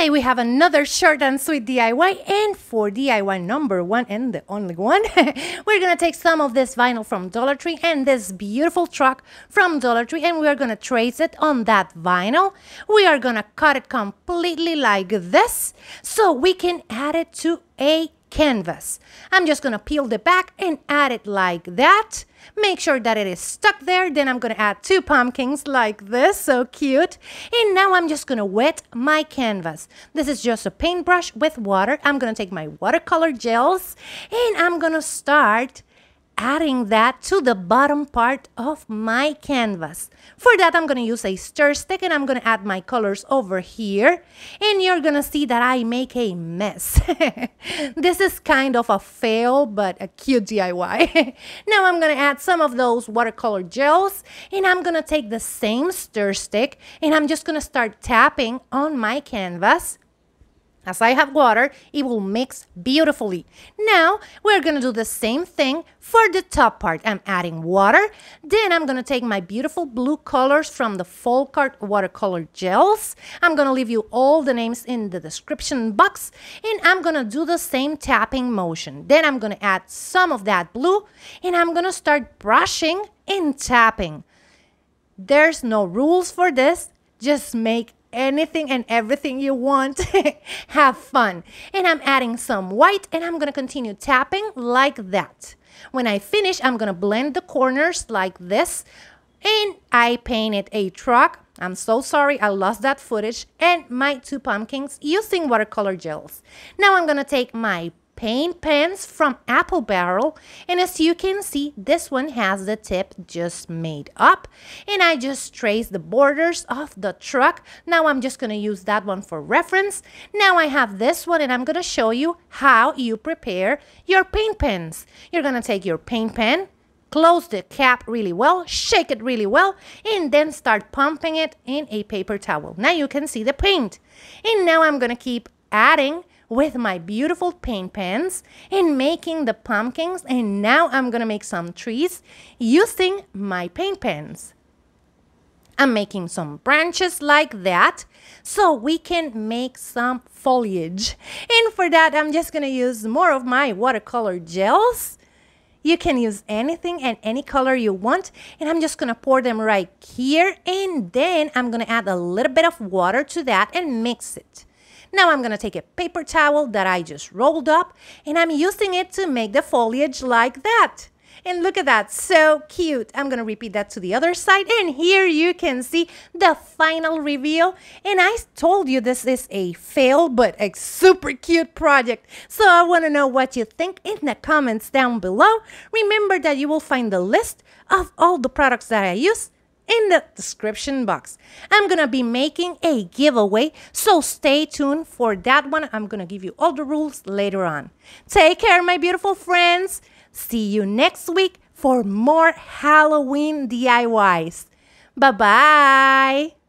Today we have another short and sweet DIY and for DIY number one and the only one, we're gonna take some of this vinyl from Dollar Tree and this beautiful truck from Dollar Tree and we're gonna trace it on that vinyl. We are gonna cut it completely like this so we can add it to a canvas. I'm just gonna peel the back and add it like that. Make sure that it is stuck there. Then I'm gonna add two pumpkins like this, so cute. And now I'm just gonna wet my canvas. This is just a paintbrush with water. I'm gonna take my watercolor gels and I'm gonna start adding that to the bottom part of my canvas. For that, I'm going to use a stir stick and I'm going to add my colors over here. And you're going to see that I make a mess. this is kind of a fail, but a cute DIY. now I'm going to add some of those watercolor gels and I'm going to take the same stir stick and I'm just going to start tapping on my canvas as I have water, it will mix beautifully. Now, we're going to do the same thing for the top part. I'm adding water. Then I'm going to take my beautiful blue colors from the FolkArt watercolor gels. I'm going to leave you all the names in the description box. And I'm going to do the same tapping motion. Then I'm going to add some of that blue. And I'm going to start brushing and tapping. There's no rules for this. Just make anything and everything you want. Have fun. And I'm adding some white and I'm going to continue tapping like that. When I finish, I'm going to blend the corners like this. And I painted a truck. I'm so sorry I lost that footage. And my two pumpkins using watercolor gels. Now I'm going to take my paint pens from Apple Barrel. And as you can see, this one has the tip just made up. And I just traced the borders of the truck. Now I'm just going to use that one for reference. Now I have this one and I'm going to show you how you prepare your paint pens. You're going to take your paint pen, close the cap really well, shake it really well, and then start pumping it in a paper towel. Now you can see the paint. And now I'm going to keep adding with my beautiful paint pens and making the pumpkins and now I'm gonna make some trees using my paint pens. I'm making some branches like that so we can make some foliage. And for that, I'm just gonna use more of my watercolor gels. You can use anything and any color you want. And I'm just gonna pour them right here. And then I'm gonna add a little bit of water to that and mix it. Now I'm going to take a paper towel that I just rolled up and I'm using it to make the foliage like that. And look at that, so cute. I'm gonna repeat that to the other side. And here you can see the final reveal. And I told you this is a fail, but a super cute project. So I wanna know what you think in the comments down below. Remember that you will find the list of all the products that I use in the description box. I'm going to be making a giveaway, so stay tuned for that one. I'm going to give you all the rules later on. Take care, my beautiful friends. See you next week for more Halloween DIYs. Bye bye.